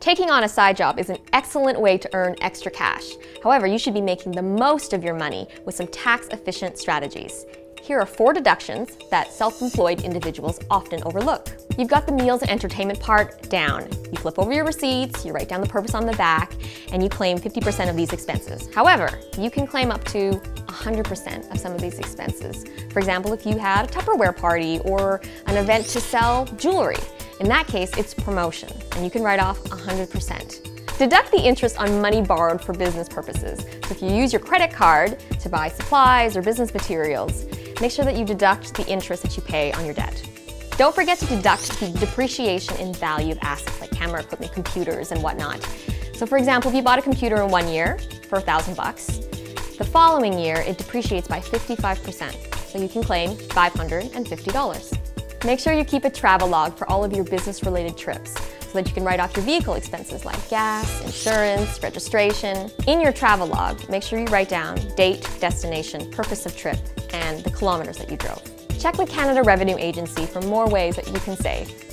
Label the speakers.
Speaker 1: Taking on a side job is an excellent way to earn extra cash. However, you should be making the most of your money with some tax efficient strategies. Here are four deductions that self-employed individuals often overlook. You've got the meals and entertainment part down. You flip over your receipts, you write down the purpose on the back, and you claim 50% of these expenses. However, you can claim up to 100% of some of these expenses. For example, if you had a Tupperware party or an event to sell jewelry. In that case, it's promotion, and you can write off 100%. Deduct the interest on money borrowed for business purposes. So if you use your credit card to buy supplies or business materials, make sure that you deduct the interest that you pay on your debt. Don't forget to deduct the depreciation in value of assets like camera equipment, computers, and whatnot. So for example, if you bought a computer in one year for a thousand bucks, the following year it depreciates by 55%, so you can claim $550. Make sure you keep a travel log for all of your business-related trips so that you can write off your vehicle expenses like gas, insurance, registration. In your travel log, make sure you write down date, destination, purpose of trip, and the kilometers that you drove. Check with Canada Revenue Agency for more ways that you can save.